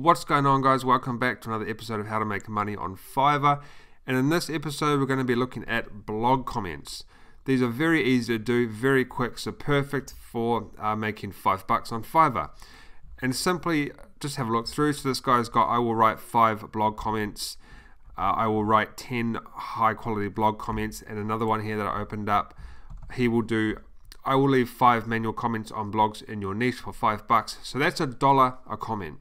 What's going on, guys? Welcome back to another episode of How to Make Money on Fiverr. And in this episode, we're going to be looking at blog comments. These are very easy to do, very quick, so perfect for uh, making five bucks on Fiverr. And simply just have a look through. So this guy's got, I will write five blog comments. Uh, I will write 10 high quality blog comments and another one here that I opened up. He will do I will leave five manual comments on blogs in your niche for five bucks. So that's a dollar a comment.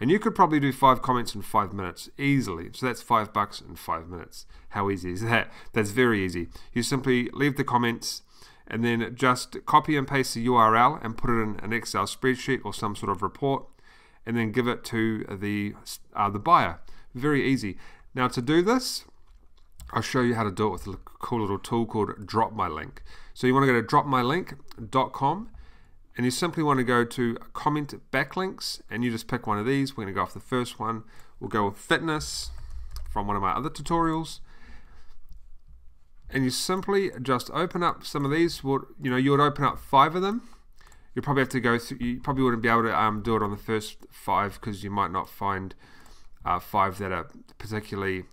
And you could probably do five comments in five minutes easily. So that's five bucks in five minutes. How easy is that? That's very easy. You simply leave the comments and then just copy and paste the URL and put it in an Excel spreadsheet or some sort of report and then give it to the, uh, the buyer. Very easy. Now to do this, I'll show you how to do it with a cool little tool called Drop My Link. So you want to go to dropmylink.com and you simply want to go to comment backlinks and you just pick one of these. We're going to go off the first one. We'll go with fitness from one of my other tutorials. And you simply just open up some of these. You know, you would open up five of them. You probably have to go through, you probably wouldn't be able to um, do it on the first five because you might not find uh, five that are particularly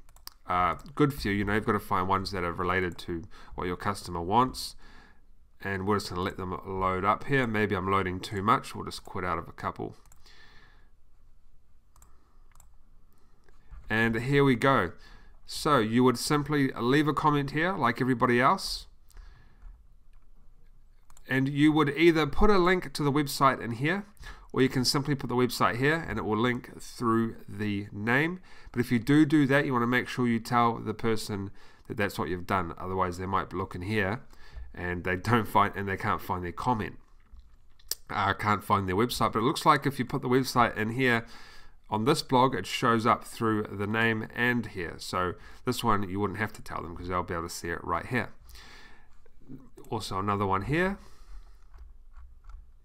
uh, good for you. You know, you've got to find ones that are related to what your customer wants. And we're just going to let them load up here. Maybe I'm loading too much. We'll just quit out of a couple. And here we go. So you would simply leave a comment here like everybody else. And you would either put a link to the website in here or you can simply put the website here and it will link through the name. But if you do do that, you want to make sure you tell the person that that's what you've done. Otherwise, they might look in here and they don't find and they can't find their comment. I uh, can't find their website, but it looks like if you put the website in here on this blog, it shows up through the name and here. So this one you wouldn't have to tell them because they'll be able to see it right here. Also another one here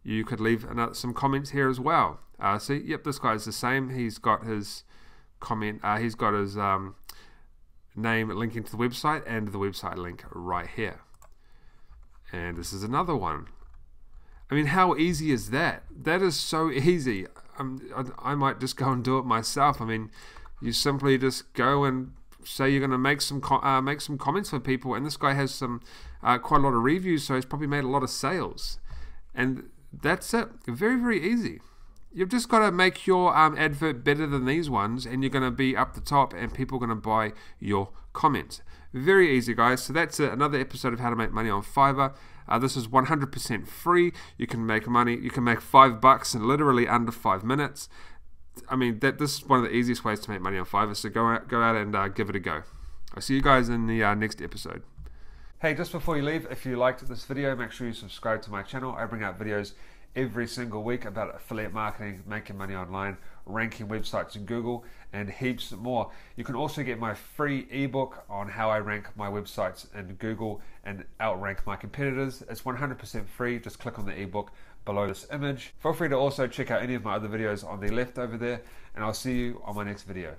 you could leave another, some comments here as well. Uh, see, yep, this guy's the same. He's got his comment, uh, he's got his um, name linking to the website and the website link right here. And this is another one. I mean, how easy is that? That is so easy. Um, I, I might just go and do it myself. I mean, you simply just go and say you're going to make some uh, make some comments for people, and this guy has some uh, quite a lot of reviews, so he's probably made a lot of sales. And that's it. Very, very easy. You've just got to make your um, advert better than these ones, and you're going to be up the top, and people are going to buy your comments. Very easy, guys. So that's it. Another episode of How to Make Money on Fiverr. Uh, this is 100% free. You can make money. You can make five bucks in literally under five minutes. I mean, that this is one of the easiest ways to make money on Fiverr. So go out, go out and uh, give it a go. I'll see you guys in the uh, next episode. Hey, just before you leave, if you liked this video, make sure you subscribe to my channel. I bring out videos every single week about affiliate marketing, making money online, ranking websites in Google, and heaps more. You can also get my free ebook on how I rank my websites in Google and outrank my competitors. It's 100% free. Just click on the ebook below this image. Feel free to also check out any of my other videos on the left over there, and I'll see you on my next video.